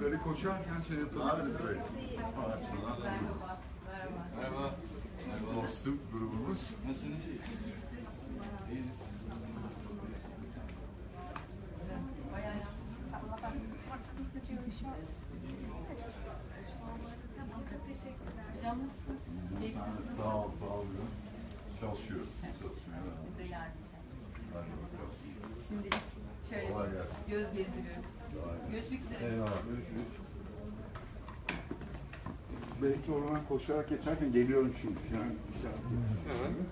Yukarı koşarken şey yapabiliriz. Merhaba. Dostum grubumuz. Nasılsınız? İyiyiz. Hocam nasılsınız? Sağ ol, sağ ol. Gelsin. göz gezdiriyoruz. Görüşmek üzere. Eyvallah, görüşürüz. Belki oradan koşarak geçerken geliyorum şimdi. Yani, şey yapayım.